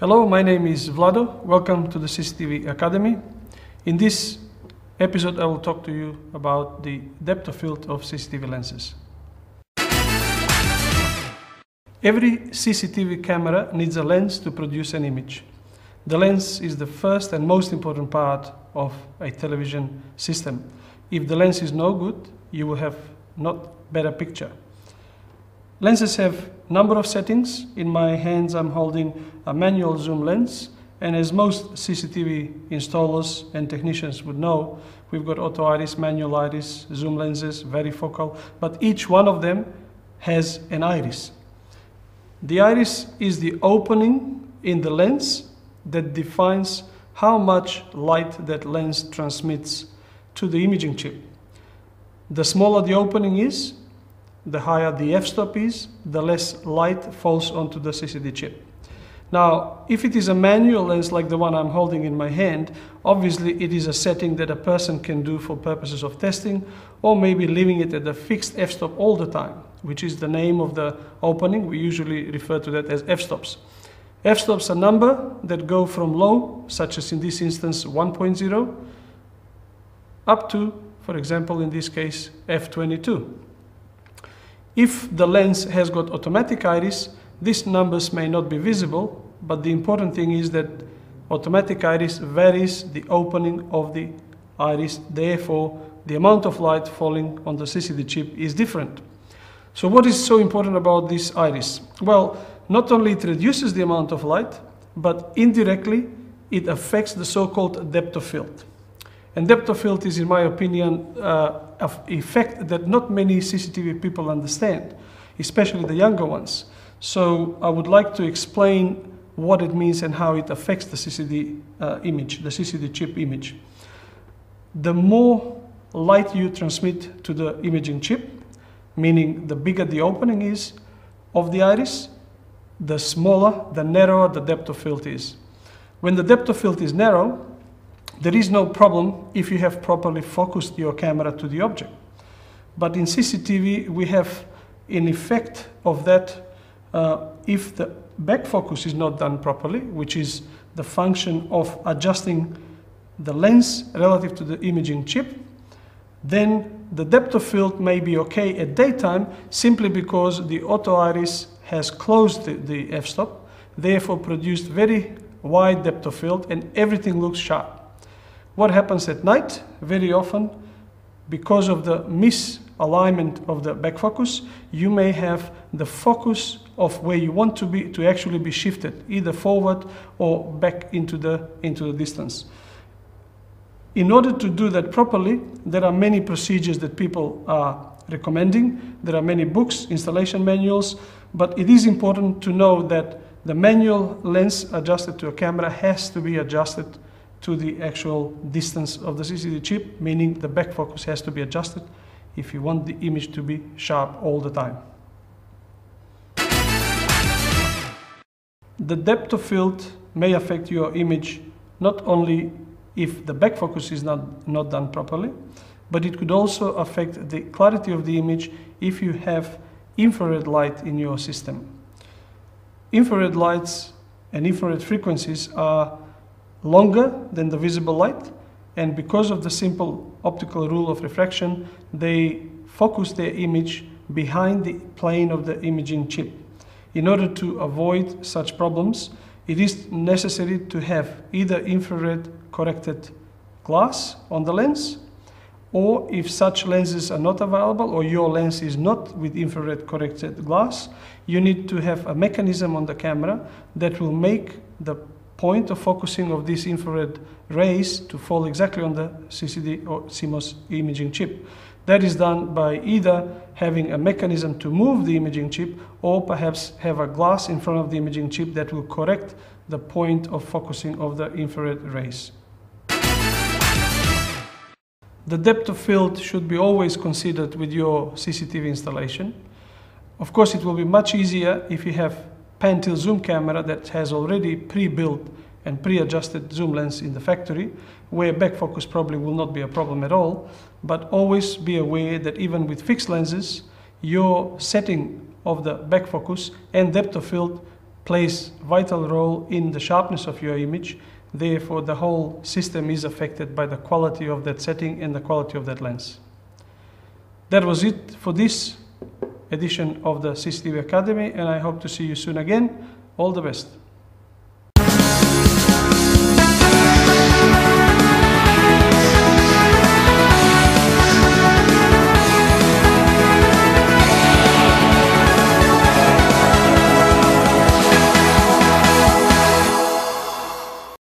Hello, my name is Vlado. Welcome to the CCTV Academy. In this episode, I will talk to you about the depth of field of CCTV lenses. Every CCTV camera needs a lens to produce an image. The lens is the first and most important part of a television system. If the lens is no good, you will have not better picture. Lenses have number of settings. In my hands I'm holding a manual zoom lens and as most CCTV installers and technicians would know, we've got auto iris, manual iris, zoom lenses, varifocal, but each one of them has an iris. The iris is the opening in the lens that defines how much light that lens transmits to the imaging chip. The smaller the opening is, the higher the f-stop is, the less light falls onto the CCD chip. Now, if it is a manual lens like the one I'm holding in my hand, obviously it is a setting that a person can do for purposes of testing or maybe leaving it at a fixed f-stop all the time, which is the name of the opening. We usually refer to that as f-stops. F-stops are number that go from low, such as in this instance 1.0, up to, for example, in this case, f22. If the lens has got automatic iris, these numbers may not be visible, but the important thing is that automatic iris varies the opening of the iris, therefore the amount of light falling on the CCD chip is different. So what is so important about this iris? Well, not only it reduces the amount of light, but indirectly it affects the so-called depth of field. And depth of field is, in my opinion, uh, an effect that not many CCTV people understand, especially the younger ones. So I would like to explain what it means and how it affects the CCD uh, image, the CCD chip image. The more light you transmit to the imaging chip, meaning the bigger the opening is of the iris, the smaller, the narrower the depth of field is. When the depth of field is narrow, there is no problem if you have properly focused your camera to the object. But in CCTV, we have an effect of that uh, if the back focus is not done properly, which is the function of adjusting the lens relative to the imaging chip, then the depth of field may be okay at daytime simply because the auto iris has closed the, the f-stop, therefore produced very wide depth of field and everything looks sharp. What happens at night? Very often, because of the misalignment of the back focus, you may have the focus of where you want to be to actually be shifted, either forward or back into the, into the distance. In order to do that properly, there are many procedures that people are recommending. There are many books, installation manuals, but it is important to know that the manual lens adjusted to a camera has to be adjusted to the actual distance of the CCD chip, meaning the back focus has to be adjusted if you want the image to be sharp all the time. The depth of field may affect your image not only if the back focus is not, not done properly, but it could also affect the clarity of the image if you have infrared light in your system. Infrared lights and infrared frequencies are longer than the visible light and because of the simple optical rule of refraction they focus their image behind the plane of the imaging chip. In order to avoid such problems it is necessary to have either infrared corrected glass on the lens or if such lenses are not available or your lens is not with infrared corrected glass, you need to have a mechanism on the camera that will make the point of focusing of these infrared rays to fall exactly on the CCD or CMOS imaging chip. That is done by either having a mechanism to move the imaging chip or perhaps have a glass in front of the imaging chip that will correct the point of focusing of the infrared rays. The depth of field should be always considered with your CCTV installation. Of course, it will be much easier if you have pan tilt zoom camera that has already pre-built and pre-adjusted zoom lens in the factory, where back focus probably will not be a problem at all, but always be aware that even with fixed lenses, your setting of the back focus and depth of field plays vital role in the sharpness of your image. Therefore, the whole system is affected by the quality of that setting and the quality of that lens. That was it for this edition of the CCTV Academy, and I hope to see you soon again. All the best.